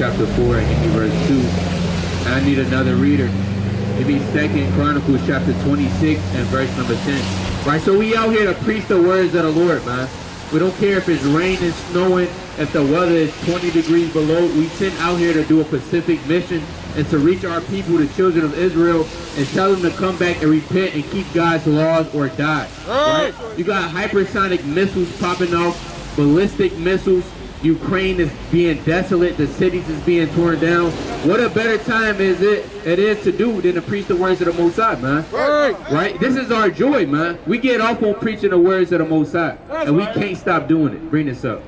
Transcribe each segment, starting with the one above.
chapter 4 and verse 2. And I need another reader. Give me Second Chronicles chapter 26 and verse number 10. Right, so we out here to preach the words of the Lord, man. We don't care if it's raining, snowing, if the weather is 20 degrees below. We sent out here to do a Pacific mission and to reach our people, the children of Israel, and tell them to come back and repent and keep God's laws or die. Right? You got hypersonic missiles popping off, ballistic missiles. Ukraine is being desolate. The cities is being torn down. What a better time is it it is to do than to preach the words of the Most High, man. Right. Right? This is our joy, man. We get off on preaching the words of the Most High, and we can't stop doing it. Bring this up.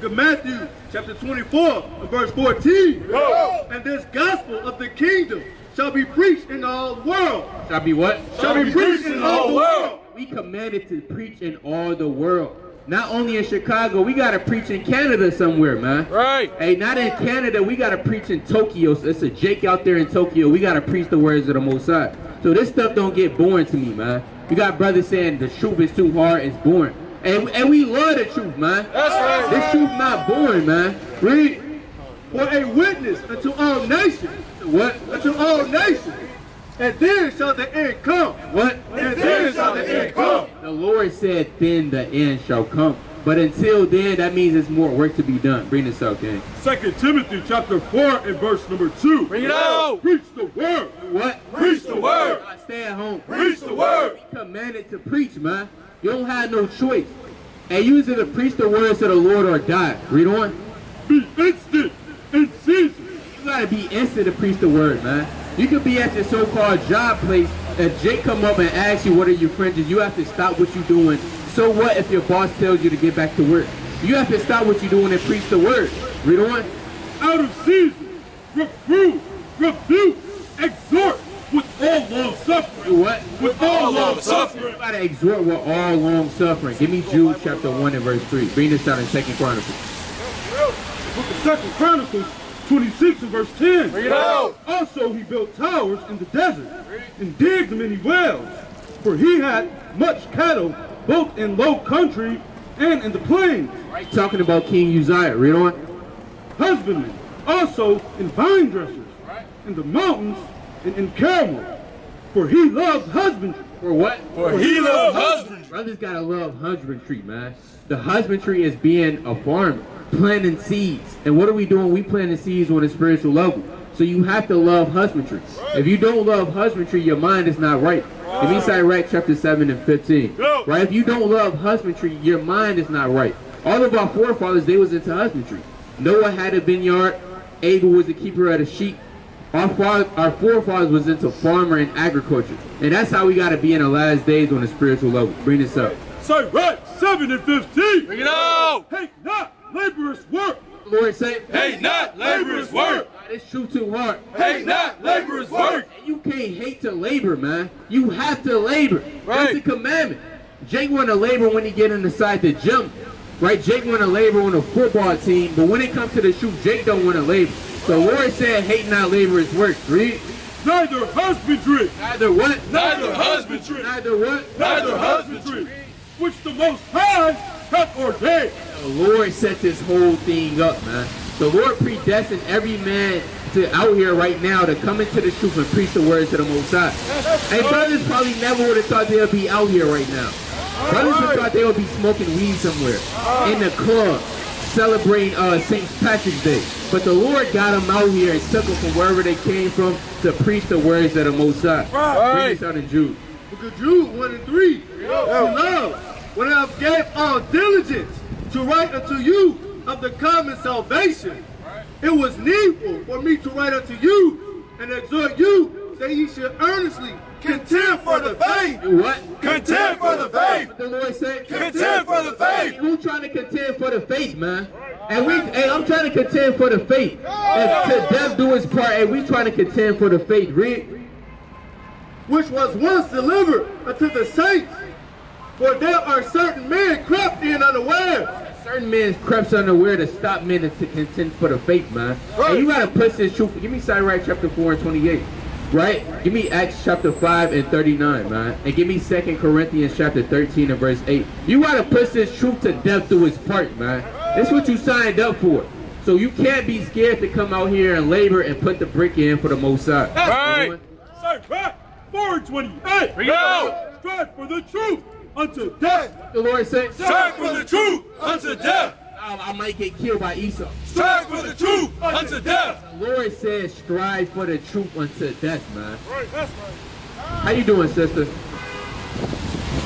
Of Matthew, chapter 24, verse 14. Go. And this gospel of the kingdom shall be preached in all the world. Shall be what? Shall be preached in all the world. We commanded to preach in all the world. Not only in Chicago, we gotta preach in Canada somewhere, man. Right. Hey, not in Canada, we gotta preach in Tokyo. So it's a Jake out there in Tokyo. We gotta preach the words of the Most High. So this stuff don't get boring to me, man. You got brothers saying the truth is too hard, it's boring. And, and we love the truth, man. That's right. This truth not boring, man. Read. For a witness unto all nations. What? Unto all nations. And then shall the end come. What? And then shall the end come. The Lord said, then the end shall come. But until then, that means there's more work to be done. Bring this up, gang. Second Timothy chapter 4 and verse number 2. Bring it out. Preach the word. What? Preach the word. God, Stay at home. Preach the word. We commanded to preach, man. You don't have no choice. And you either preach the words of the Lord or die. Read on. Be instant in season. You gotta be instant to preach the word, man. You could be at your so-called job place. If Jake come up and asks you what are your fringes, you have to stop what you're doing. So what if your boss tells you to get back to work? You have to stop what you're doing and preach the word. Read on. Out of season. Reprove. Rebuke. Exhort with all long suffering. What? With all long suffering. You gotta exhort with all long suffering. Give me Jude chapter 1 and verse 3. Bring this out in Second Chronicles. Book of Second Chronicles 26 and verse 10. Bring it out. Also he built towers in the desert and digged many wells, for he had much cattle both in low country and in the plains. Right. Talking about King Uzziah. Read on. Husbandmen also in vine dressers, in the mountains and in Carmel, for he loved husbandry. For what? For he loved husbandry. Brothers gotta love husbandry, man. The husbandry is being a farmer, planting seeds. And what are we doing? We planting seeds on a spiritual level. So you have to love husbandry. If you don't love husbandry, your mind is not right. Give me Sirach chapter 7 and 15. Right? If you don't love husbandry, your mind is not right. All of our forefathers, they was into husbandry. Noah had a vineyard. Abel was the keeper of the sheep. Our, father, our forefathers was into farmer and agriculture. And that's how we got to be in the last days on a spiritual level. Bring this up. Sirach, 7 and 15. Bring it out. Hate not laborers work. Lord say, Hate not laborers work. It's true too hard. Hate not laborers work. And you can't hate to labor, man. You have to labor. That's Right. the commandment. Jake want to labor when he get inside the gym. Right? Jake want to labor on a football team, but when it comes to the shoot, Jake don't want to labor. So Lord said, hate not laborers work. Read. Neither husbandry, Neither what? Neither husbandry. Neither what? Neither husbandry. which the Most High hath ordained. The Lord set this whole thing up, man. The Lord predestined every man to out here right now to come into the truth and preach the words to the Most High. Hey, brothers probably never would have thought they'd be out here right now. Brothers would thought they would be smoking weed somewhere in the club, celebrating uh, St. Patrick's Day. But the Lord got them out here and took them from wherever they came from to preach the words of the Most High. Bring this out in Jude. Book of Jude 1 and 3. Beloved, when I have gave all diligence to write unto you of the common salvation, it was needful for me to write unto you and exhort you that ye should earnestly contend for the faith. What? Contend for the faith. The Lord said? Contend for the faith. Who trying to contend for the faith, man? And we, hey, I'm trying to contend for the faith. And to death do his part, and we trying to contend for the faith. Read. which was once delivered unto the saints. For there are certain men crept in unaware, Certain men crept unaware to stop men to contend for the faith, man. And you gotta push this truth. Give me Sirach chapter 4 and 28. Right? Give me Acts chapter 5 and 39, man. And give me 2 Corinthians chapter 13 and verse 8. You gotta push this truth to death through its part, man. That's what you signed up for. So you can't be scared to come out here and labor and put the brick in for the Most High. Right. Sirach. 428. Bring it out. Strive for the truth unto death. The Lord said, Strive for the truth unto death. I, I might get killed by Esau. Strive for the truth unto death. The Lord said, strive for the truth unto death, man. Right, that's right. How you doing, sister?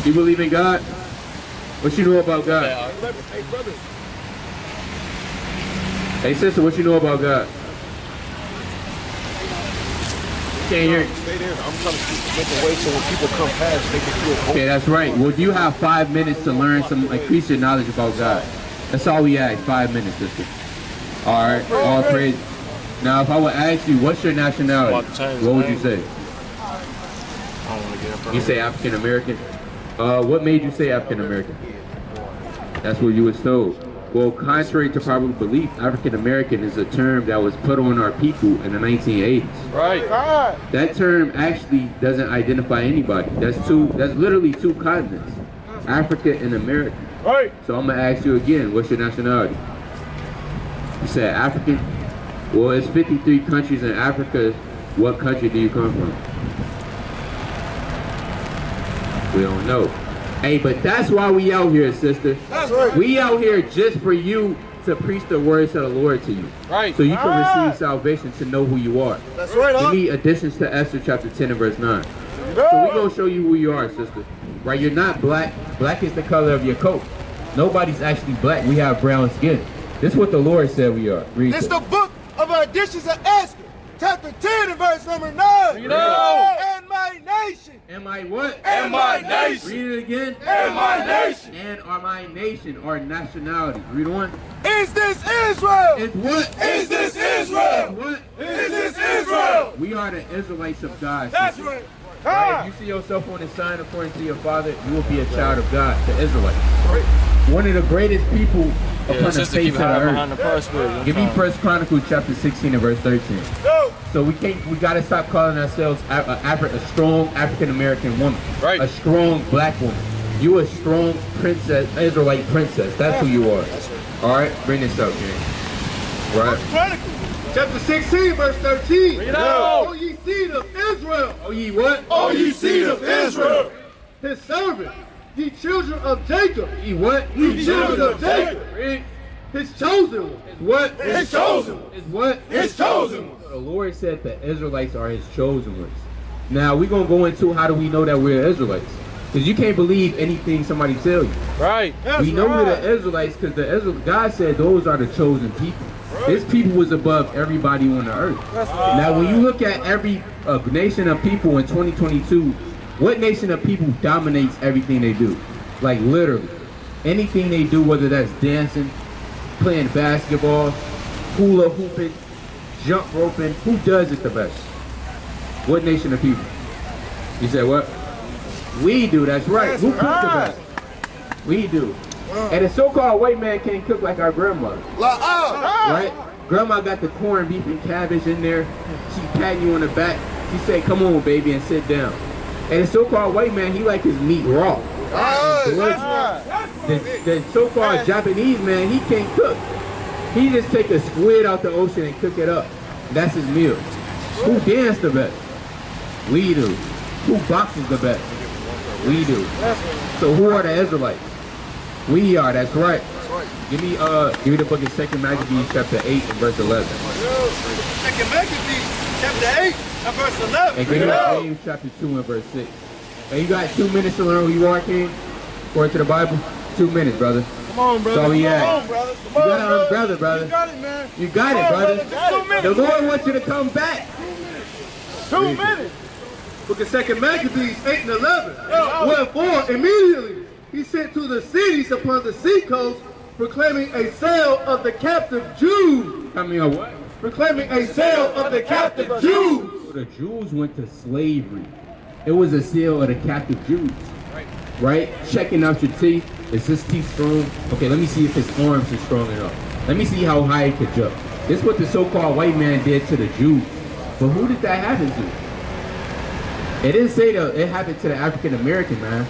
You believe in God? What you know about God? Hey, brother. Hey, sister, what you know about God? Stay there. I'm trying to make a way so when people come past, they can feel hope. Okay, that's right. Well, you have five minutes to learn some, increase your knowledge about God. That's all we ask, five minutes, sister. All right, all praise. Now, if I would ask you, what's your nationality? About to change What would you say? I don't want to get in You say African American. Uh, what made you say African American? That's what you was told. Well, contrary to popular belief, African American is a term that was put on our people in the 1980s. Right. That term actually doesn't identify anybody. That's two. That's literally two continents, Africa and America. Right. So I'm gonna ask you again. What's your nationality? You said African. Well, it's 53 countries in Africa. What country do you come from? We don't know. Hey, but that's why we out here, sister. That's right. We out here just for you to preach the words of the Lord to you. Right. So you can Ah. receive salvation to know who you are. That's right, Give huh? me additions to Esther chapter 10 and verse 9. So we're gonna show you who you are, sister. Right? You're not black. Black is the color of your coat. Nobody's actually black. We have brown skin. This is what the Lord said we are. Read It's it. the book of additions of Esther, chapter 10 and verse number 9. it out. And my nation. Am I what? And my nation. Read it again. And my nation. And are my nation or nationality. Read on. Is this Israel? It's what? Is this It's Israel? what? Is this Israel? We are the Israelites of God. That's sister. right. Right? If you see yourself on the sign according to your father, you will be a child of God, the Israelites. One of the greatest people Yeah, upon the face of the earth. the Give me First Chronicles chapter 16 and verse 13. Go. So we can't, we gotta stop calling ourselves a, uh, a, a strong African American woman, Right. A strong black woman. You a strong princess, Israelite princess. That's who you are. All right, bring this up, man. Right. Chapter 16, verse 13. Bring it out. O ye seed of Israel, Oh, ye what? O ye seed of Israel. his servant, ye children of Jacob, Ye what? Ye children of Jacob. Read. his chosen one. Is what? His chosen. Is what? His chosen. The Lord said the Israelites are his chosen ones. Now we're gonna go into how do we know that we're Israelites? Because you can't believe anything somebody tell you. Right. we know we're the Israelites because the Israel God said those are the chosen people. This people was above everybody on the earth. Now when you look at every uh, nation of people in 2022, what nation of people dominates everything they do? Like literally. Anything they do, whether that's dancing, playing basketball, hula hooping, jump roping, who does it the best? What nation of people? You said what? We do, that's right. Who cooks the best? We do. And the so-called white man can't cook like our grandmother, La ah. right? Grandma got the corned beef and cabbage in there. She patting you on the back. She said, come on, baby, and sit down. And the so-called white man, he like his meat raw. The, the so-called Japanese man, he can't cook. He just take a squid out the ocean and cook it up. That's his meal. Who dance the best? We do. Who boxes the best? We do. So who are the Israelites? We are, that's right. Give me uh give me the book of Second Maccabees chapter 8 and verse 11. Second Maccabees, chapter 8 and verse 11. And give me James chapter 2 and verse 6. And you got two minutes to learn who you are, King? According to the Bible? Two minutes, brother. Come on, brother. So, yeah. Come on, brother. Come You on, got it, brother. brother, brother. You got it, man. You got it, on, brother. Just two The minutes. Lord wants you to come back. Two minutes. Book of Second Maccabees 8 and 11. Wherefore, immediately he sent to the cities upon the seacoast, proclaiming a sale of the captive Jews. I mean, what? Proclaiming a sale of the captive Jews. So the Jews went to slavery. It was a sale of the captive Jews. Right? Checking out your teeth. Is this teeth strong? Okay, let me see if his arms are strong enough. Let me see how high he could jump. This is what the so-called white man did to the Jews. But who did that happen to? It didn't say that it happened to the African American man,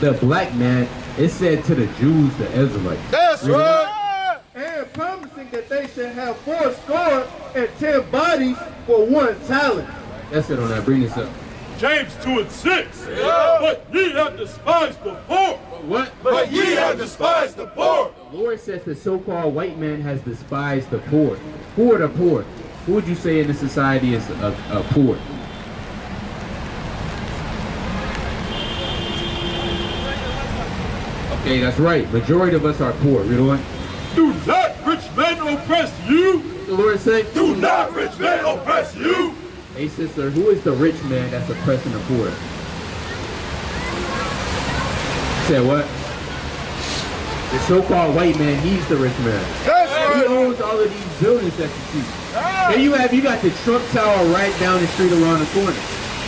the black man. It said to the Jews, the Israelites. That's Read it right. and promising that they should have four score and ten bodies for one talent. That's it on that. Bring this up. James 2 and 6. But ye have despised the poor. What? But ye have despised the poor. The Lord says the so-called white man has despised the poor. Who are the poor? Who would you say in the society is a, a poor? Okay, that's right. Majority of us are poor. You know what? Do not rich men oppress you. The Lord said, Do not rich men oppress you. Hey sister, who is the rich man that's oppressing the poor? Said what? The so-called white man, he's the rich man. That's He owns all of these buildings that you see. Here you have, you got the Trump Tower right down the street around the corner.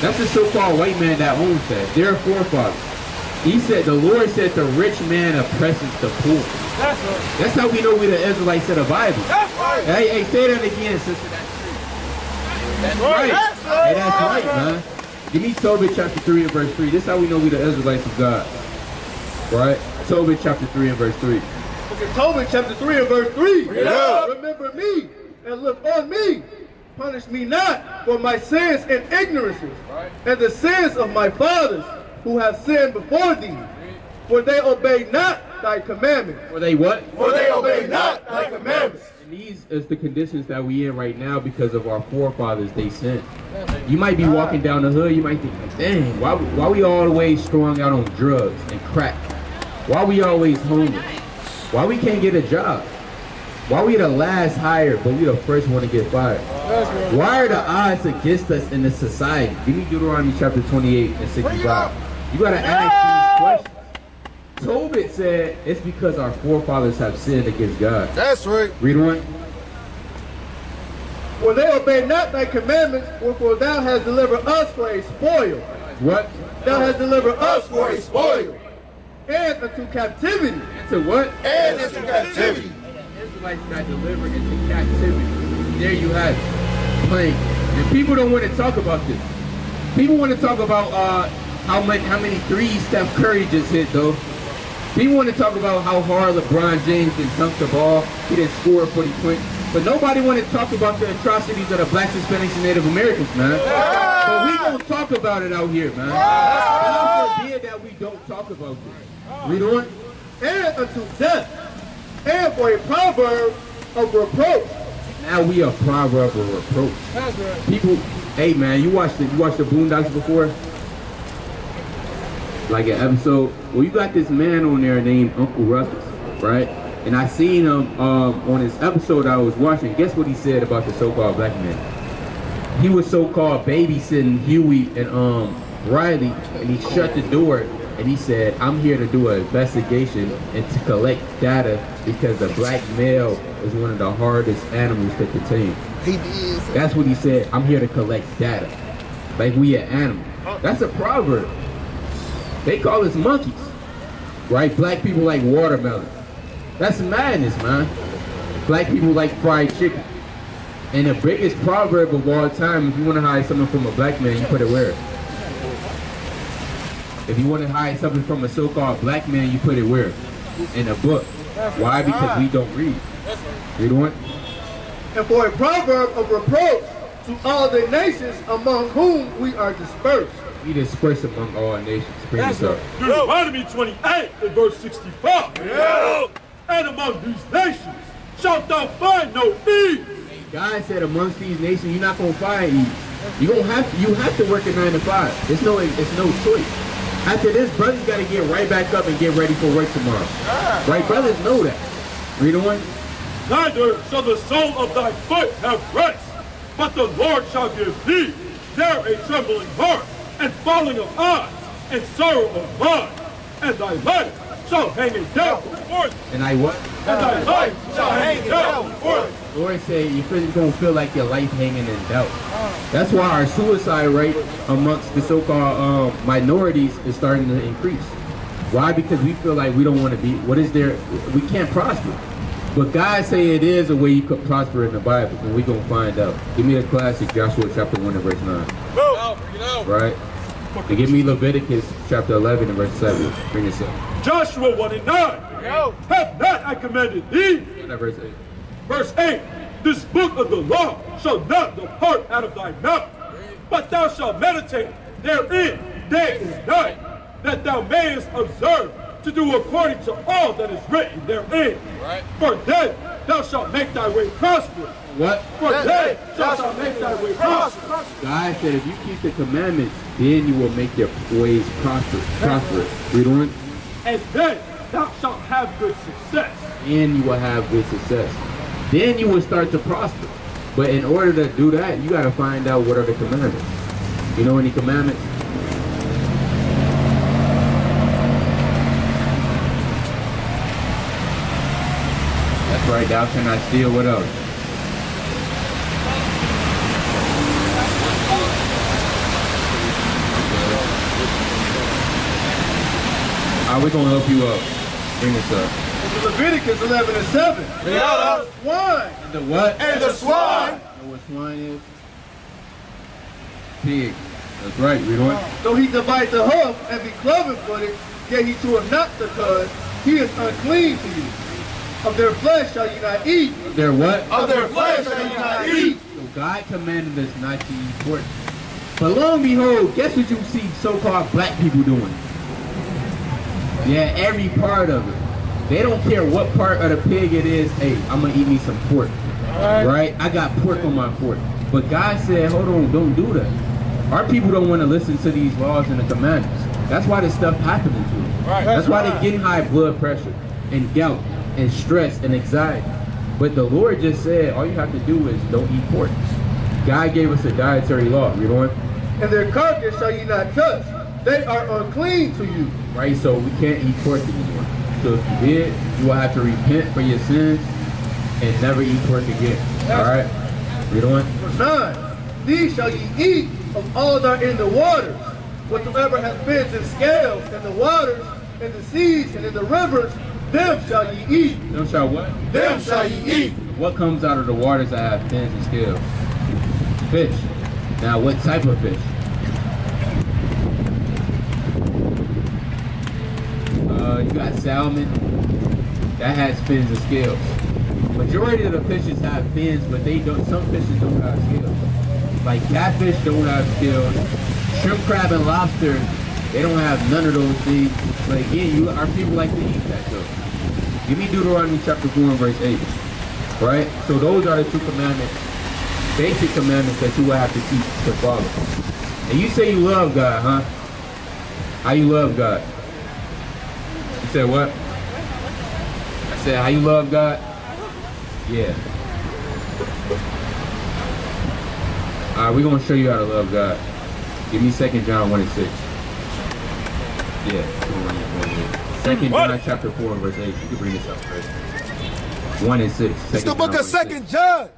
That's the so-called white man that owns that. Their forefathers. He said, the Lord said the rich man oppresses the poor. That's right. That's how we know we the Israelites of the Bible. That's right. Hey, hey, say that again, sister. That's right. That's Hey, that's right, man. Give me Tobit chapter 3 and verse 3. This is how we know we the Israelites of God. Right? Tobit chapter 3 and verse 3. Okay, Tobit chapter 3 and verse 3. Yeah. Remember me and look on me. Punish me not for my sins and ignorances and the sins of my fathers who have sinned before thee. For they obey not thy commandments. Were they what? For they obey not thy commandments. And these is the conditions that we in right now because of our forefathers they sent. You might be walking down the hood, you might think, dang, why, why we always strung out on drugs and crack? Why we always homeless? Why we can't get a job? Why we the last hired, but we the first one to get fired? Why are the odds against us in this society? Give me Deuteronomy chapter 28 and 65. You gotta ask. Tobit said it's because our forefathers have sinned against God. That's right. Read on. For they obey not thy commandments, wherefore thou hast delivered us for a spoil. What? Thou hast delivered us for a spoil. and unto captivity. To what? And into captivity. Israelites got delivered into captivity. There you have it. Plain. And people don't want to talk about this. People want to talk about uh, how many how many threes Steph Curry just hit though. People want to talk about how hard LeBron James can dunk the ball. He didn't score 40 points. But nobody want to talk about the atrocities of the blacks, Hispanics, and Native Americans, man. But we don't talk about it out here, man. God forbid that we don't talk about this. Read on. and unto death, and for a proverb of reproach. Now we a proverb of reproach. That's right. People, hey man, you watched the you watched the Boondocks before? Like an episode. Well, you got this man on there named Uncle Ruckus, right? And I seen him um, on his episode I was watching. Guess what he said about the so-called black man? He was so-called babysitting Huey and um Riley, and he shut the door and he said, "I'm here to do an investigation and to collect data because the black male is one of the hardest animals to contain." He did. That's what he said. I'm here to collect data. Like we an animal. That's a proverb. They call us monkeys. Right? Black people like watermelon. That's madness, man. Black people like fried chicken. And the biggest proverb of all time, if you want to hide something from a black man, you put it where? If you want to hide something from a so-called black man, you put it where? In a book. Why? Because we don't read. Read on. and for a proverb of reproach to all the nations among whom we are dispersed. We disperse among all nations. Bring That's this up. Deuteronomy 28 and verse 65. Yeah. And among these nations shalt thou find no ease. God said amongst these nations, you're not gonna find ease. You gonna have to, you have to work at nine to five. It's no it's no choice. After this, brothers gotta get right back up and get ready for work tomorrow. Right, brothers know that. Read on. Neither shall the sole of thy foot have rest, but the Lord shall give thee there a trembling heart, and falling of eyes, and sorrow of mind, and thy life shall hang in doubt before thee, And I what? and thy life shall hang in doubt before thee. Lord said you feel, gonna feel like your life hanging in doubt. That's why our suicide rate amongst the so-called um, minorities is starting to increase. Why? Because we feel like we don't want to be. What is there? We can't prosper. But God say it is a way you could prosper in the Bible, and we're gonna find out. Give me the classic Joshua chapter one and verse nine. Right? And give me Leviticus chapter eleven and verse seven. Bring this up. Joshua 1 and 9. Have not I commanded thee? Verse 8. Verse 8 This book of the law shall not depart out of thy mouth, but thou shalt meditate therein day and night, that thou mayest observe to do according to all that is written therein. Right. For then thou shalt make thy way prosperous. What? For then thou shalt make thy way prosperous. God said if you keep the commandments, then you will make your ways prosperous. Prosperous. Read on. And then thou shalt have good success. And you will have good success. Then you will start to prosper. But in order to do that, you got to find out what are the commandments. You know any commandments? That's right, thou shalt not steal. What else? Alright, we're gonna help you up. Bring this up. Leviticus 11 and 7. Yeah. Swine. The what? And the swine. know what swine is? Pig. That's right, read on. Though he divide the hoof and be cloven footed, yet he cheweth not the cud, he is unclean to you. Of their flesh shall ye not eat. They're what? Of their flesh shall ye not eat. So God commanded us not to eat pork. But lo and behold, guess what you see so-called black people doing? Yeah, every part of it. They don't care what part of the pig it is. Hey, I'm gonna eat me some pork. Right? I got pork on my fork. But God said, hold on, don't do that. Our people don't want to listen to these laws and the commandments. That's why this stuff happening to them. Right. That's why they get high blood pressure and gout and stress and anxiety. But the Lord just said, all you have to do is don't eat pork. God gave us a dietary law. Read on. And their carcass shall ye not touch. They are unclean to you. Right? So we can't eat pork anymore. So if you did, you will have to repent for your sins and never eat pork again. All right? Read on. Verse 9. These shall ye eat of all that are in the waters. Whatsoever hath fins and scales in the waters, in the seas, and in the rivers, them shall ye eat. Them shall what? Them shall ye eat. What comes out of the waters that have fins and scales? Fish. Now, what type of fish? Uh, you got salmon. That has fins and scales. Majority of the fishes have fins, but they don't. Some fishes don't have scales. Like catfish don't have scales. Shrimp, crab, and lobster, they don't have none of those things. But again, you our people like to eat that though. Give me Deuteronomy chapter 4 and verse 8. Right? So those are the two commandments, basic commandments that you will have to teach to follow. And you say you love God, huh? How you love God? You said what? I said, how you love God? Yeah. Alright, we're gonna show you how to love God. Give me second John 1 and 6. Yeah. Second John chapter 4 and verse 8. You can bring this up first. 1 and 6. It's the book John of Second John,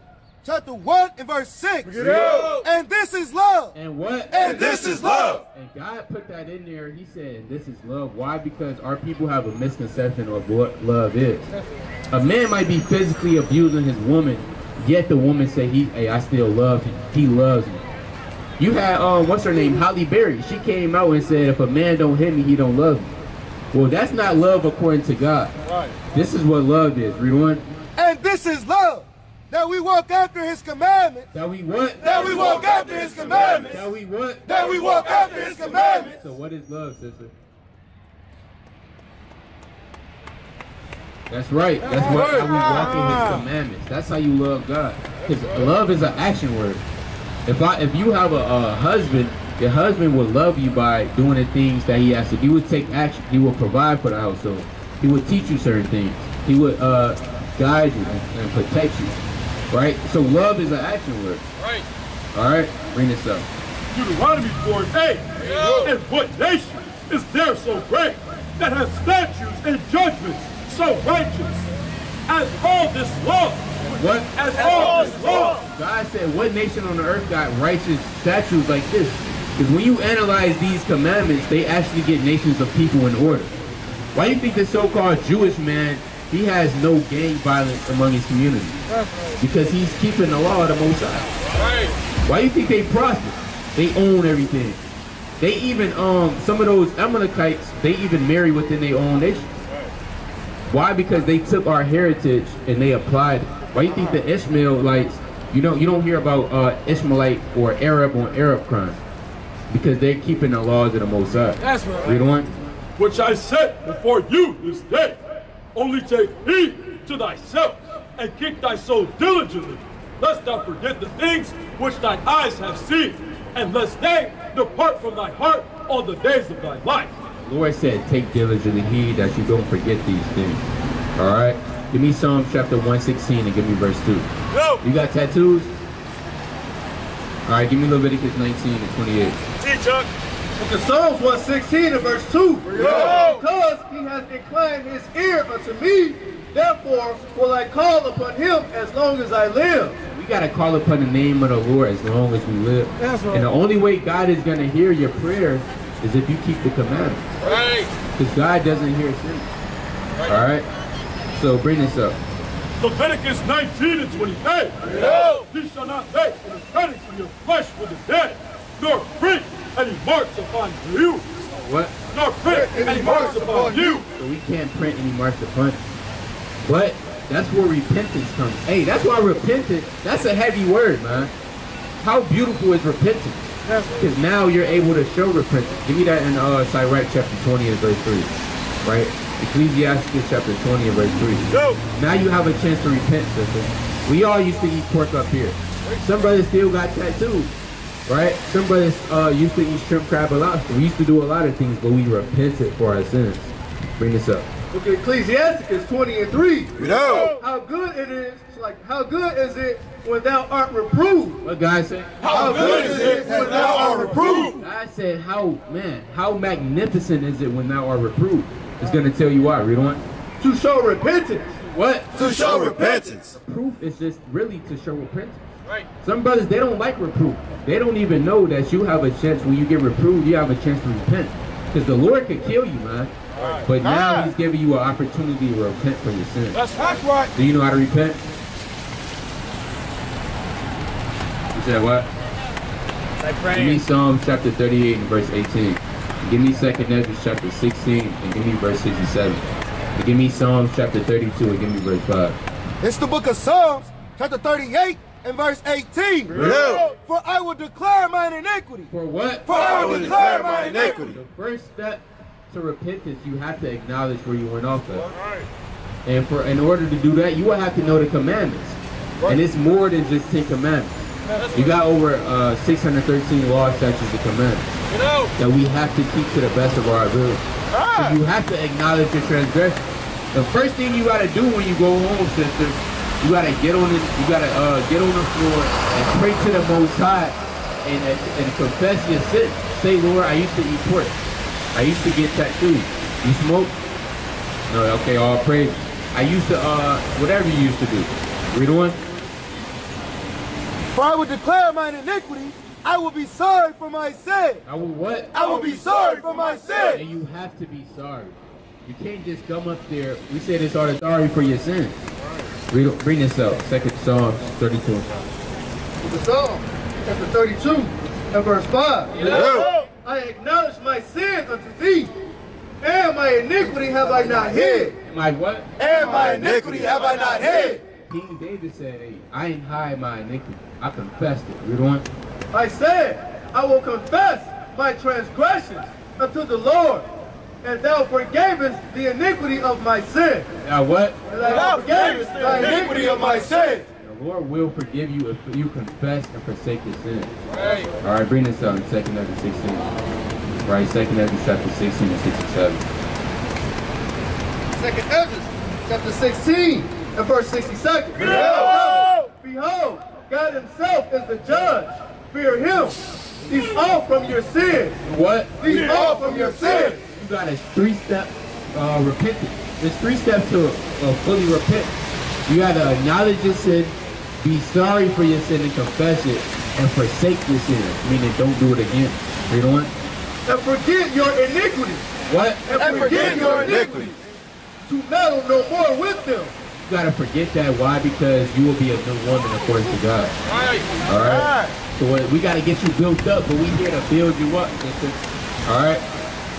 chapter 1 and verse 6. Yeah. And this is love. And what? And this is love. And God put that in there. He said, "This is love." Why? Because our people have a misconception of what love is. A man might be physically abusing his woman, yet the woman say, "He, hey, I still love him. He loves me." You had um, what's her name, Halle Berry. She came out and said, "If a man don't hit me, he don't love me." Well, that's not love according to God. Right. This is what love is. Read on. And this is love. That we walk after his commandments. That we what? That we walk after his commandments. That we what? That we walk after his commandments. So what is love, sister? That's right. That's what how we walk in His ah. commandments. That's how you love God. Because love is an action word. If I, if you have a, a husband, your husband will love you by doing the things that he has to. He would take action. He will provide for the household. He would teach you certain things. He would uh, guide you and, and protect you. Right. So love is an action word. Right. All right. Bring this up. Deuteronomy 4 and 8. And what nation is there so great that has statutes and judgments so righteous as all this law? What? As all this law. God said, what nation on the earth got righteous statutes like this? Because when you analyze these commandments, they actually get nations of people in order. Why do you think the so-called Jewish man, he has no gang violence among his community? Because he's keeping the law of the Most High. Why do you think they prosper? They own everything. They even, um, some of those Amalekites, they even marry within their own nation. Why? Because they took our heritage and they applied it. Why do you think the Ishmaelites, you know, you don't hear about uh, Ishmaelite or Arab on Arab crime? Because they're keeping the laws of the Most High. That's right. Read on. which I set before you this day. Only take heed to thyself and keep thy soul diligently, lest thou forget the things which thine eyes have seen, and lest they depart from thy heart all the days of thy life. Lord said, take diligently heed that you don't forget these things. All right? Give me Psalm chapter 116 and give me verse 2. Go! You got tattoos? All right, give me Leviticus 19 and 28. See, Chuck. Book of Psalms 116 and verse 2. Because he has inclined his ear unto me, therefore will I call upon him as long as I live. We got to call upon the name of the Lord as long as we live. That's right. And the only way God is going to hear your prayer is if you keep the commandments. Right. Because God doesn't hear sin. Right. All right? So bring this up. Leviticus 19 and 28. He shall not make any cutting from your flesh with the dead, nor print any marks upon you, What? nor print any marks upon you. So we can't print any marks upon it. But that's where repentance comes. Hey, that's why repentance, that's a heavy word, man. How beautiful is repentance? Because now you're able to show repentance. Give me that in uh Sirach chapter 20 and verse 3. Right? Ecclesiastes chapter 20 and verse 3. Go. Now you have a chance to repent, sister. We all used to eat pork up here. Some brothers still got tattoos, right? Some brothers uh, used to eat shrimp, crab, and lobster. We used to do a lot of things, but we repented for our sins. Bring this up. Book of Ecclesiasticus 20 and 3. You know. How good it is, it's like how good is it when thou art reproved? What God said? How good is it when thou art reproved? God said, how, man, how magnificent is it when thou art reproved? It's going to tell you why. Read on. To show repentance. What? To show repentance. Proof is just really to show repentance. Right. Some brothers, they don't like reproof. They don't even know that you have a chance when you get reproved, you have a chance to repent. Because the Lord could kill you, man. Right. But now He's giving you an opportunity to repent for your sins. That's right. Do you know how to repent? You said what? Give me Psalm chapter 38 and verse 18. And give me Second Ezra chapter 16 and give me verse 67. And give me Psalms chapter 32 and give me verse 5. It's the book of Psalms, chapter 38 and verse 18. Yeah. For I will declare mine iniquity. For what? For I will declare mine iniquity. The first step to repentance, you have to acknowledge where you went off at. And for in order to do that, you will have to know the commandments. And it's more than just Ten Commandments. You got over uh, 613 laws, statutes, and commandments You know. that we have to keep to the best of our ability. So you have to acknowledge your transgression. The first thing you gotta do when you go home, sister, you gotta get on the, you gotta uh, get on the floor and pray to the Most High and, and confess your sin. Say, Lord, I used to eat pork. I used to get tattoos. You smoke? No, okay, all praise. I used to, uh, whatever you used to do. Read on. For I will declare mine iniquity. I will be sorry for my sin. I will what? I will be sorry for my sin. And you have to be sorry. You can't just come up there. We say this all the sorry for your sins. Read, bring this up. Second Psalms 32. Book of Psalms, chapter 32 and verse 5. Yeah. I acknowledge my sins unto thee, and my iniquity have I not hid. Am I what? And my iniquity have I not hid. King David said, hey, I ain't hide my iniquity. I confessed it. You read on. I said, I will confess my transgressions unto the Lord, and thou forgavest the iniquity of my sin. Now what? And thou forgavest the iniquity of my sin. The Lord will forgive you if you confess and forsake your sin. Right. All right, bring this up in Second Ezra 16. Right, Second Ezra chapter 16 and 67. Second Ezra, chapter 16 and verse 67. Behold! Behold, God himself is the judge. Fear him. He's off from your sin. What? He's off from your sin. You got a three-step uh, repentance. There's three steps to uh, fully repent. You got to acknowledge your sin, be sorry for your sin and confess it, and forsake your sin, meaning don't do it again. Read on. And forget your iniquity. What? And forget your iniquity. To meddle no more with them. You got to forget that. Why? Because you will be a new woman according to God. All right. So we got to get you built up, but we here to build you up. All right.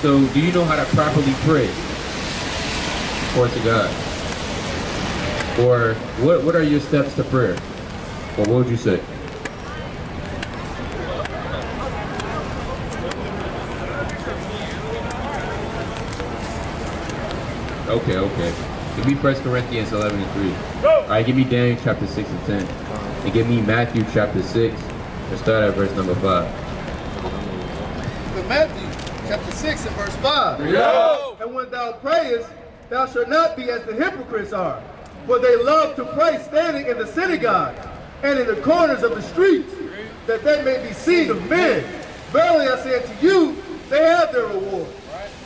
So do you know how to properly pray? According to God. Or what, what are your steps to prayer? Or what would you say? Okay, okay. Give me 1 Corinthians 11 and 3. All right, give me Daniel chapter 6 and 10. And give me Matthew chapter 6. Let's start at verse number 5. But Matthew chapter 6 and verse 5. And when thou prayest, thou shalt not be as the hypocrites are, for they love to pray standing in the synagogue and in the corners of the streets, that they may be seen of men. Verily I say unto you, they have their reward.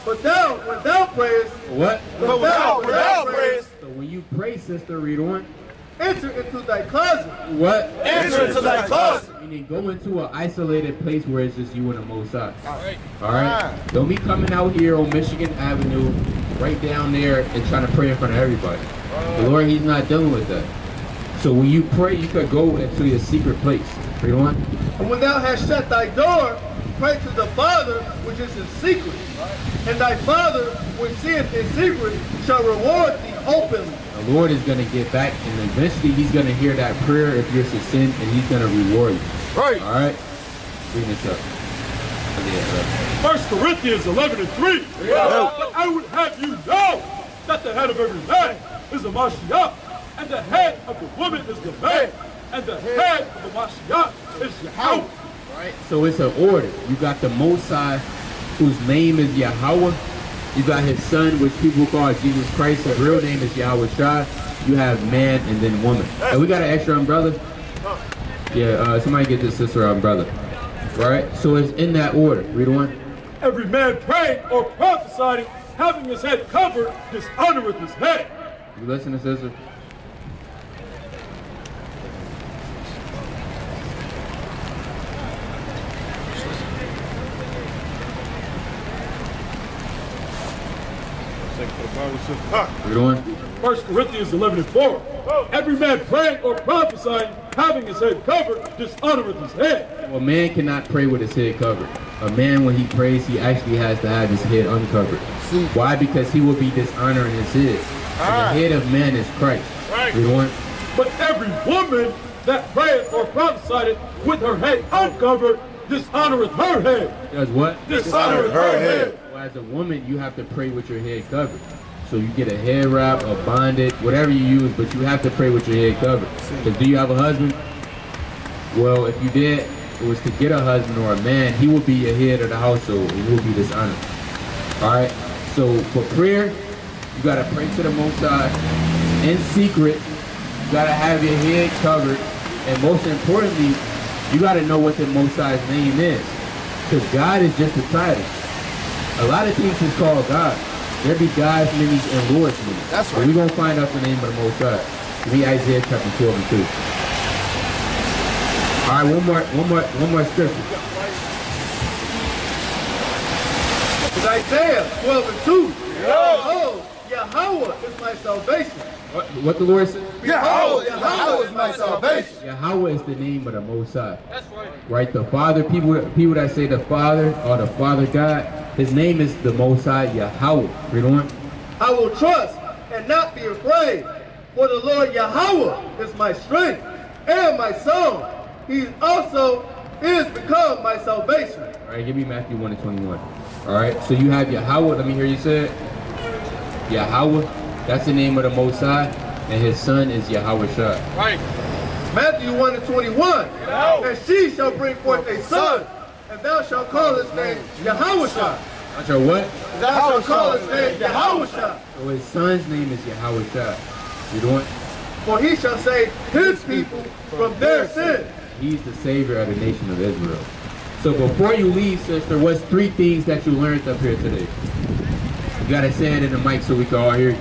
But thou, when thou prayest, What? but thou, when thou prayest, So when you pray, sister, read on. enter into thy closet, What? Enter into thy closet. Meaning go into an isolated place where it's just you and the Most High. All right. Don't be coming out here on Michigan Avenue, right down there, and trying to pray in front of everybody. The Lord, He's not dealing with that. So when you pray, you could go into your secret place. Read on. And when thou hast shut thy door, pray to the Father which is in secret. And thy Father which seeth in secret shall reward thee openly. The Lord is going to get back, and eventually He's going to hear that prayer if you're to sin, and He's going to reward you. Right. All right. Bring this up. Yeah, First Corinthians 11 and 3. But I would have you know that the head of every man is the Mashiach, and the head of the woman is the man, and the head of the Mashiach is Yahweh. So it's an order. You got the Most High, whose name is Yahweh. You got his son, which people call Jesus Christ. His real name is Yahweh Shai. You have man and then woman. And we got an extra umbrella. Yeah, uh, somebody get this sister umbrella. Right? So it's in that order. Read one. Every man praying or prophesying, having his head covered, dishonoreth his head. You listen, to sister? Read. First Corinthians 11 and 4. Every man praying or prophesying, having his head covered, dishonoreth his head. Well, a man cannot pray with his head covered. A man, when he prays, he actually has to have his head uncovered. Why? Because he will be dishonoring his head. And the head of man is Christ. Right. Read on. But every woman that prayeth or prophesieth with her head uncovered, dishonoreth her head. Does what? Dishonoreth her head. Well, as a woman, you have to pray with your head covered. So you get a head wrap, a bondage, whatever you use, but you have to pray with your head covered. Because do you have a husband? Well, if you did, it was to get a husband or a man, he would be your head of the household and you will be dishonored. All right. So for prayer, you gotta pray to the Most High in secret. You gotta have your head covered, and most importantly, you gotta know what the Most High's name is, because God is just a title. A lot of things is called God. There be God's names and Lord's names. That's But right. We're gonna find out the name of the Most High. Give me Isaiah chapter 12 and 2. All right, one more, one more, one more scripture. It's Isaiah 12 and 2. Behold, Yahweh is my salvation. What, what the Lord said? Yahweh, Yahweh is my salvation. Yahweh is the name of the Most High. That's right. Right? The Father, people people that say the Father or the Father God, his name is the Most High Yahweh. Read on. I will trust and not be afraid. For the Lord Yahweh is my strength and my song. He also is become my salvation. All right, give me Matthew 1 and 21. All right, so you have Yahweh. Let me hear you say it. Yahweh, that's the name of the Most High, and his son is Yahweh Right. Matthew 1 and 21. And she shall bring forth a son, and thou shalt call his name Yahweh. Not your what? Thou shalt call his name Yahweh. So his son's name is Yahweh Shai. Read on. For he shall save his people from their sin. He's the savior of the nation of Israel. So before you leave, sister, what's three things that you learned up here today? You gotta say it in the mic so we can all hear you.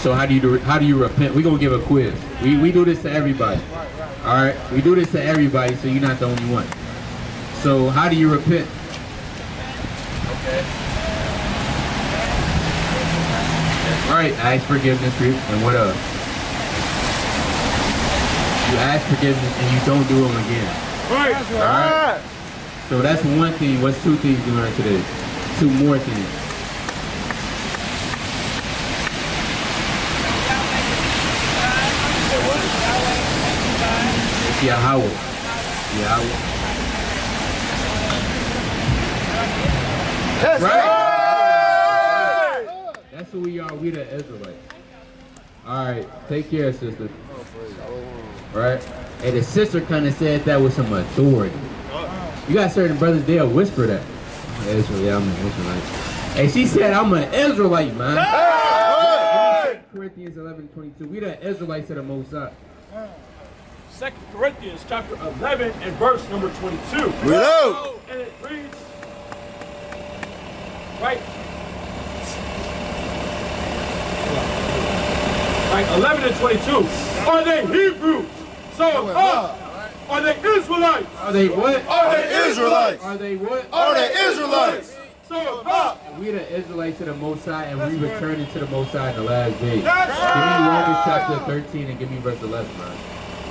So how do you do, how do you repent? We're gonna give a quiz. We, we do this to everybody. All right, we do this to everybody, so you're not the only one. So how do you repent? Okay. All right, ask forgiveness, group, and what else? You ask forgiveness and you don't do them again. Right. All right. So that's one thing. What's two things you learned today? Two more things. Yahweh. Yahweh. That's right. right. That's who we are. We the Israelites. All right. Take care, sister. All right. And the sister kind of said that with some authority. You got certain brothers, they'll whisper that. I'm an Israelite. I'm an Israelite. And she said, I'm an Israelite, man. Corinthians 11, 22. We the Israelites of the Most High. Second Corinthians chapter 11 and verse number 22. Reload. And it reads, right? Right, 11 and 22. Are they Hebrews? So am I. Are they Israelites? Are they what? Are they Israelites? Are they what? Are they Israelites? So am I. We the Israelites of the Most High, and we returning to the Most High in the last days. That's Give me. Romans chapter 13 and give me verse 11, man.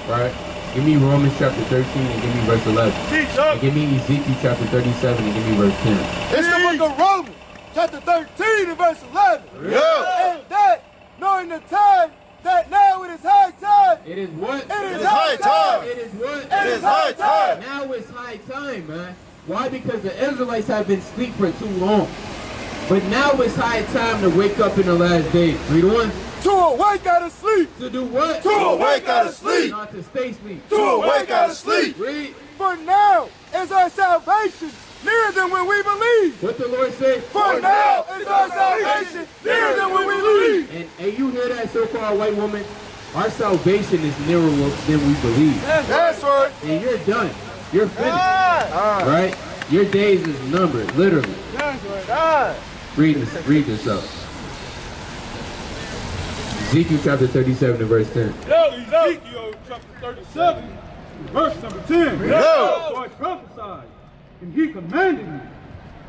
Right? Give me Romans chapter 13 and give me verse 11. Teach And give me Ezekiel chapter 37 and give me verse 10. It's the book of Romans, chapter 13 and verse 11. Yeah. And that, knowing the time, that now it is high time. It is what? It is is high time. It is what? It is high time. Now it's high time, man. Why? Because the Israelites have been asleep for too long. But now it's high time to wake up in the last days. Read on. To awake out of sleep. To do what? To awake out of sleep. Not to stay asleep. To awake out of sleep. Read. For now is our salvation nearer than when we believe. What the Lord said. For now is our salvation nearer than when we believe. And, and you hear that so-called white woman? Our salvation is nearer than we believe. That's right. And you're done. You're finished. Ah. Right? Your days is numbered, literally. Ah. Read this, read this up. Ezekiel chapter 37 and verse 10. Yo, Ezekiel chapter 37, verse number 10. Yo. So I prophesied, and he commanded me,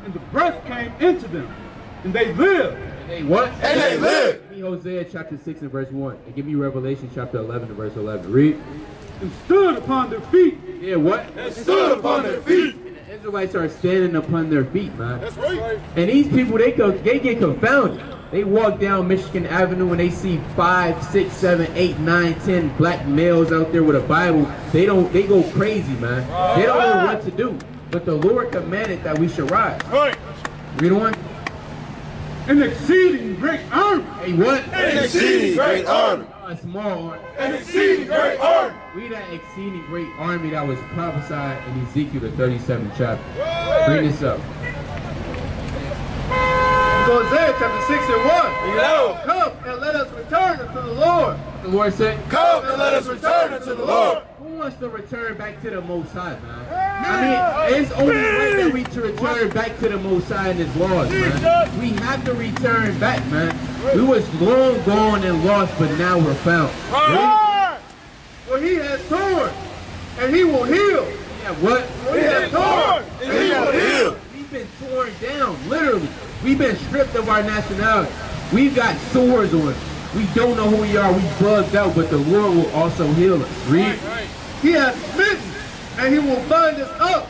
and the breath came into them, and they lived. Hey, what? And they lived. Give me Hosea chapter 6 and verse 1. And give me Revelation chapter 11 and verse 11. Read. and stood upon their feet. Yeah, what? And Stood upon their feet. And the Israelites are standing upon their feet, man. That's right. And these people, they go, they get confounded. They walk down Michigan Avenue and they see five, six, seven, eight, nine, ten black males out there with a Bible. They don't, they go crazy, man. They don't know what to do. But the Lord commanded that we should rise. Right. Read on. An exceeding great army. Hey, what? An exceeding great army. A small army. An exceeding great army. We that exceeding great army that was prophesied in Ezekiel the 37th chapter. Bring this up. Hosea chapter 6 and 1. Yo. Come and let us return unto the Lord. The Lord said, Come and let us return unto the Lord. Wants to return back to the Most High, man? I mean, it's only right that we to return back to the Most High and His laws, man. We have to return back, man. We was long gone and lost, but now we're found. Right? For he has torn, and he will heal. Yeah, what? He has torn, and he will heal. We've been torn down, literally. We've been stripped of our nationality. We've got sores on us. We don't know who we are. We bugged out, but the Lord will also heal us. Read. He has smitten, and he will bind us up.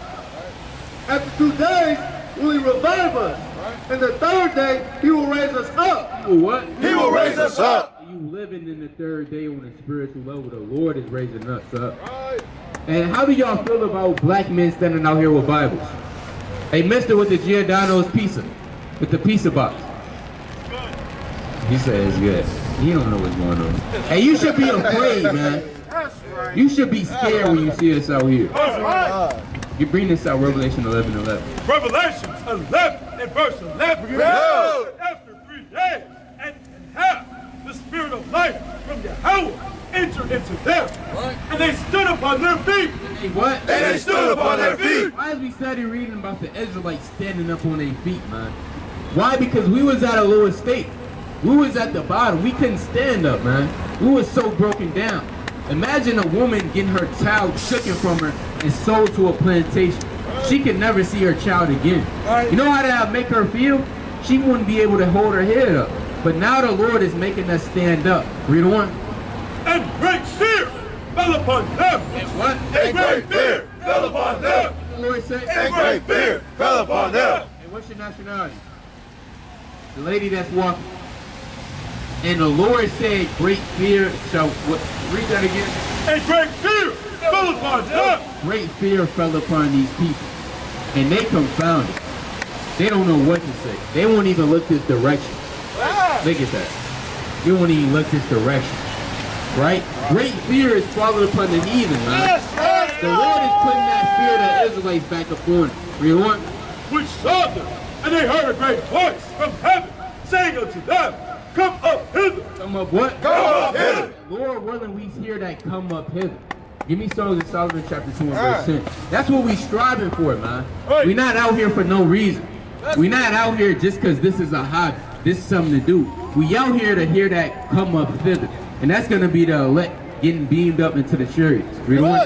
After two days will he revive us. And the third day he will raise us up. You what? He will raise us up. You living in the third day on a spiritual level. The Lord is raising us up. And how do y'all feel about black men standing out here with Bibles? Hey, mister with the Giordano's pizza. With the pizza box. He said it's good. He don't know what's going on. Hey, you should be afraid, man. You should be scared when you see us out here. That's right. You bring this out, Revelation 11, 11. Revelations 11 and verse 11. Yo. After three days and, and half, the spirit of life from Yahweh entered into them. And they stood upon their feet. Hey, what? And they stood upon their feet. Why is we study reading about the Israelites standing up on their feet, man? Why? Because we was at a lower state. We was at the bottom. We couldn't stand up, man. We was so broken down. Imagine a woman getting her child taken from her and sold to a plantation. She could never see her child again. You know how that make her feel? She wouldn't be able to hold her head up. But now the Lord is making us stand up. Read on. And great fear fell upon them. What? And great fear fell upon them. The Lord said. And great fear fell upon them. Hey, what's your nationality? The lady that's walking. And the Lord said, great fear shall, what, read that again. And great fear fell upon them. Great fear fell upon these people, and they confounded. They don't know what to say. They won't even look this direction. Look at that. They won't even look this direction. Right? Great fear is fallen upon the heathen, man. The Lord is putting that fear the Israelites back upon them. You want? which saw them, and they heard a great voice from heaven, saying unto them, Come up hither. Come up what? Come up hither. Lord willing, we hear that come up hither. Give me Songs of Solomon chapter 2 and verse 10. That's what we striving for, man. We're not out here for no reason. We're not out here just because this is a hobby. This is something to do. We out here to hear that come up thither. And that's going to be the elect getting beamed up into the chariots. Read on.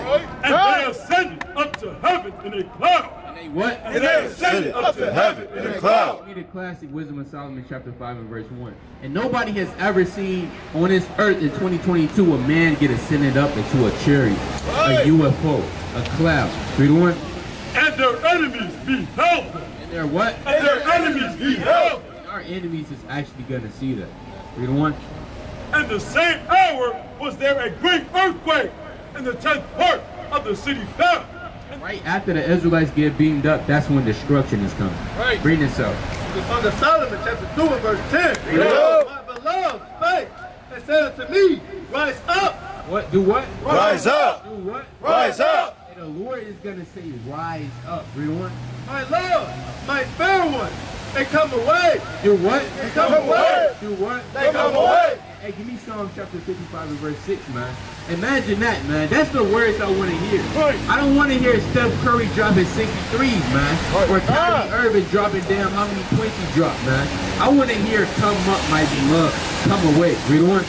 And they ascended up to heaven in a cloud. And they what? And they ascended up to heaven in a cloud. Read the classic Wisdom of Solomon chapter 5 and verse 1. And nobody has ever seen on this earth in 2022 a man get ascended up into a chariot, a UFO, a cloud. Read one. And their enemies beheld them. And they're what? And their enemies beheld them. Our enemies is actually going to see that. Read on. And the same hour was there a great earthquake, and the tenth part of the city fell. And Right after the Israelites get beamed up, that's when destruction is coming. Right. Read this out. The Song of Solomon, chapter 2 and verse 10. Yeah. My beloved spake and said unto me, Rise up, What? Do what? Rise up! Do what? Rise up! And the Lord is going to say, rise up. Read on. my love, my fair one, they come away. Do what? They come away. Do what? They come away. Hey, give me Psalm chapter 55 and verse 6, man. Imagine that, man. That's the words I want to hear. Right. I don't want to hear Steph Curry dropping 63s, man. Or Kyrie Irving dropping down how many points he dropped, man. I want to hear come up, my beloved. Come away. Read on.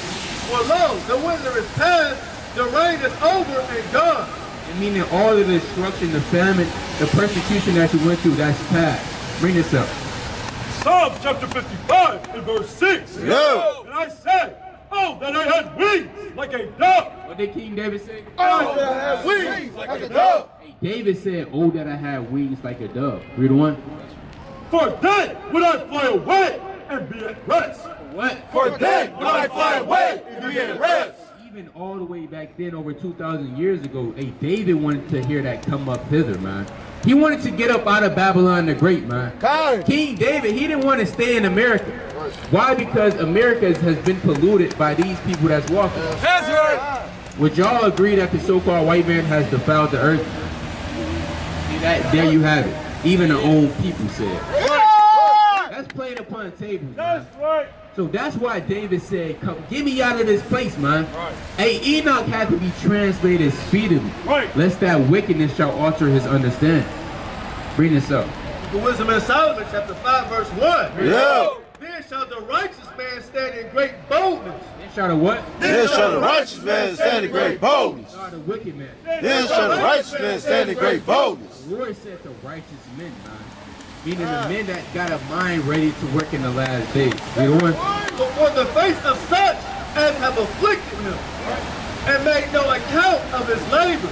For lo, the winter is past, the rain is over and gone. And meaning all of the destruction, the famine, the persecution that you went through, that's past. Bring this up. Psalms chapter 55 and verse 6. Yo! And I said, Oh, that I had wings like a dove. What did King David say? Oh, that I had wings like a dove. Hey, David said, oh, that I had wings like a dove. Read one. For then would I fly away and be at rest. What? For then will I fly away and be at rest. Even all the way back then, over 2,000 years ago, hey, David wanted to hear that come up hither, man. He wanted to get up out of Babylon the Great, man. Kai. King David, he didn't want to stay in America. Why? Because America has been polluted by these people that's walking. That's right. Would y'all agree that the so-called white man has defiled the earth? That? There you have it. Even the own people said. That's playing upon the table. That's right. So that's why David said, "Come, get me out of this place, man." Hey, Enoch had to be translated speedily, Right. lest that wickedness shall alter his understanding. Bring this up. The wisdom of Solomon, chapter 5, verse 1. Yo! Then shall the righteous man stand in great boldness. Then shall the what? Then shall the righteous man stand in great boldness. Shall the wicked man. Then shall the righteous man stand in great boldness. The Lord said the righteous men, man. Meaning the men that got a mind ready to work in the last days. You know what? Before the face of such as have afflicted him, and made no account of his labor.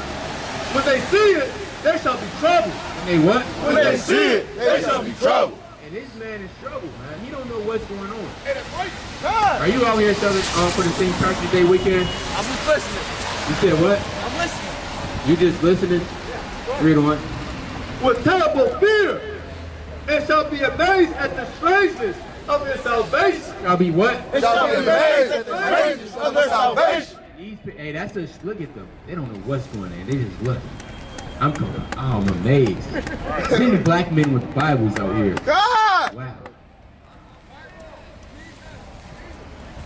When they see it, they shall be troubled. And they what? When they see it, they shall be troubled. And this man is troubled, man. He don't know what's going on. Are you out here selling uh, for the St. Patrick's Day weekend? I'm just listening. You said what? I'm listening. You just listening? Yeah, Read on. with terrible fear, and shall be amazed at the strangeness of his salvation. I'll be what? They shall be amazed at the greatness of their salvation. These, pe- hey, that's just, look at them. They don't know what's going on. They just look. I'm coming. Oh, I'm amazed. See the black men with Bibles out here. God! Wow.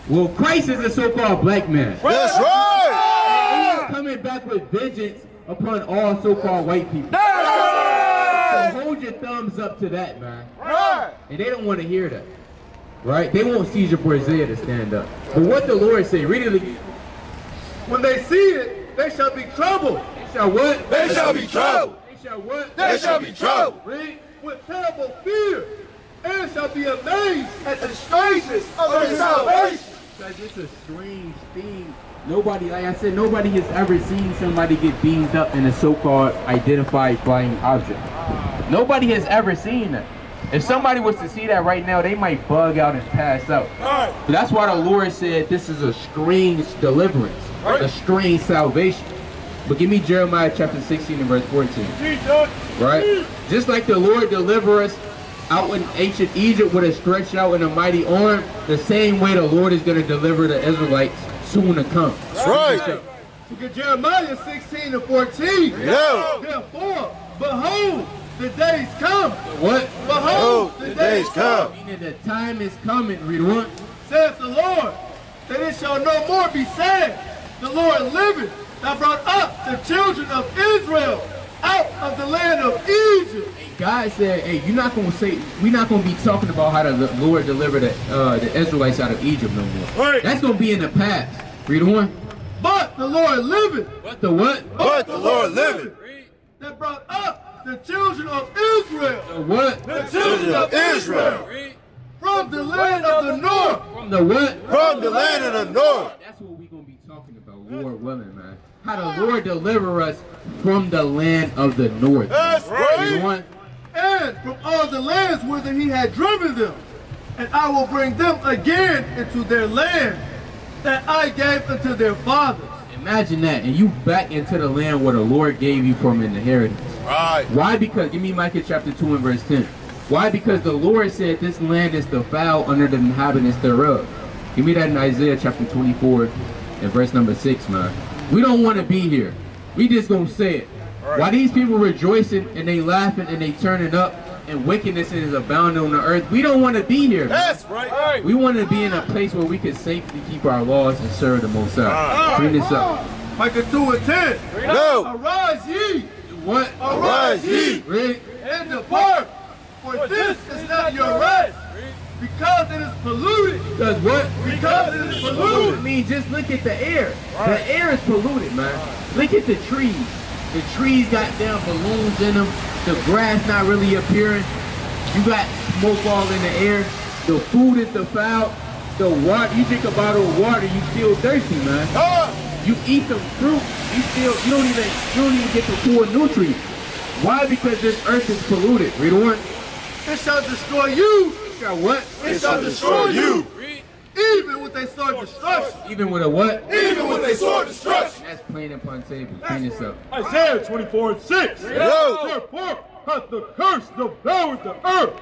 Well, Christ is a so-called black man. That's right! He's coming back with vengeance upon all so-called white people. So hold your thumbs up to that, man. Right! And they don't want to hear that. Right? They want Caesar Borgia to stand up. But what the Lord say, read it again. When they see it, they shall be troubled. They shall what? They shall be troubled. They shall what? They shall be troubled. Read. with terrible fear, and shall be amazed at the strangeness of Of their their salvation. salvation. Because it's a strange thing. Nobody, like I said, nobody has ever seen somebody get beamed up in a so-called identified flying object. Nobody has ever seen that. If somebody was to see that right now, they might bug out and pass out. But that's why the Lord said this is a strange deliverance, a strange salvation. But give me Jeremiah chapter 16 and verse 14. Right? Just like the Lord deliver us out in ancient Egypt with a stretched out and a mighty arm, the same way the Lord is going to deliver the Israelites soon to come. That's right. Look at Jeremiah 16 to 14. Yeah. Therefore, behold, the days come. What? Behold, Oh, the days come. Meaning the time is coming, read what? saith the Lord, that it shall no more be said, the Lord liveth, that brought up the children of Israel out of the land of Egypt. God said, hey, you're not going to say, we're not going to be talking about how the Lord delivered the, uh, the Israelites out of Egypt no more. Right. That's going to be in the past. Read one. But the Lord liveth, What the what? But the Lord liveth. that brought up the children of Israel The what? the children of Israel from the land of the north. From the what? From the land of the north. That's what we're going to be talking about, Lord willing, man. How the Lord deliver us from the land of the north. That's Read right. and from all the lands whither he had driven them. And I will bring them again into their land that I gave unto their fathers. Imagine that, and you back into the land where the Lord gave you from an inheritance. Right. Why? Because give me Micah chapter two and verse ten. Why? Because the Lord said this land is defiled under the inhabitants thereof. Give me that in Isaiah chapter twenty-four and verse number six, man. We don't want to be here. We just gonna say it. Why these people rejoicing and they laughing and they turning up and wickedness is abounding on the earth? We don't want to be here. man. That's right. We want to be in a place where we can safely keep our laws and serve the Most High. Bring this up. Micah 2 and 10. No. Arise ye, What? Arise ye. Read. and depart, for this is not your rest, because it is polluted. Because what? Because it is I polluted. mean, just look at the air. The air is polluted, man. Look at the trees. The trees got damn balloons in them. The grass not really appearing. You got smoke all in the air. The food is defiled. The water, you drink a bottle of water, you still thirsty, man. Ah. You eat some fruit, you still, you don't even, you don't even get the full nutrients. Why? Because this earth is polluted. Read on. It shall destroy you, Got what? it shall destroy you, even with a sword destruction. Even with a what? Even with a sword destruction. That's plain upon table. Clean this up. Isaiah 24 and 6. Yo. Therefore hath the curse devoured the earth,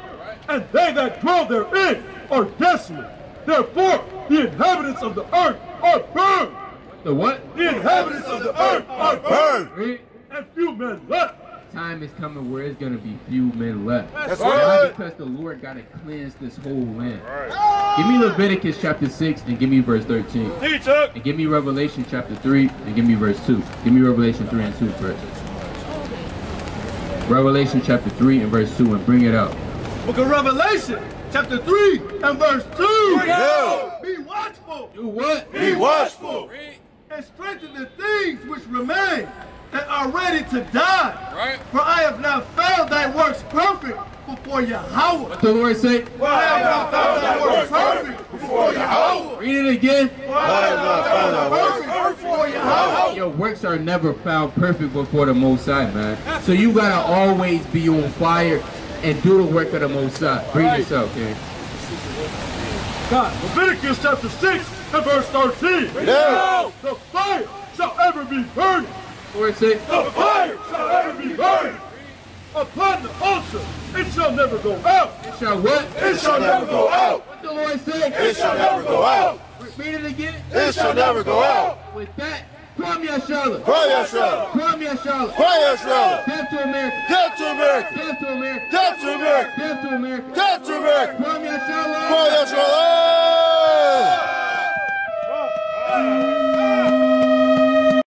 and they that dwell therein are desolate. Therefore the inhabitants of the earth are burned. The what? The inhabitants of the earth are burned, and few men left. Time is coming where it's gonna be few men left. That's right. Because the Lord gotta cleanse this whole land. Give me Leviticus chapter 6 and give me verse 13. Teach up. And give me Revelation chapter 3 and give me verse 2. Give me Revelation 3 and 2 first. Revelation chapter 3 and verse 2 and bring it out. Book of Revelation, chapter 3 and verse 2. Yo. Be watchful Do what? Be watchful. and strengthen the things which remain that are ready to die. Right. For I have not found thy works perfect before Yahweh. What the Lord say? For I have not found thy works perfect before Yahweh. Read it again. For I have not found thy works perfect before Yahweh. Your works are never found perfect before the Most High, man. So you gotta always be on fire and do the work of the Most High. Bring this up, okay? God, Leviticus chapter 6 and verse 13. Yeah. The fire shall ever be burning. For I say, the fire shall never be burned upon the altar. It shall never go out. It shall what? It shall never go out. What the Lord said? It shall never go out. Repeat it again. It shall never go out. With that, Cry Yashala! Cry Yashala! Cry Yashala! Cry Yashala! Death to America! Death to America! Death to America! Death to America! Death to America! Death to America! Cry Yashala! Cry Yashala! Ah.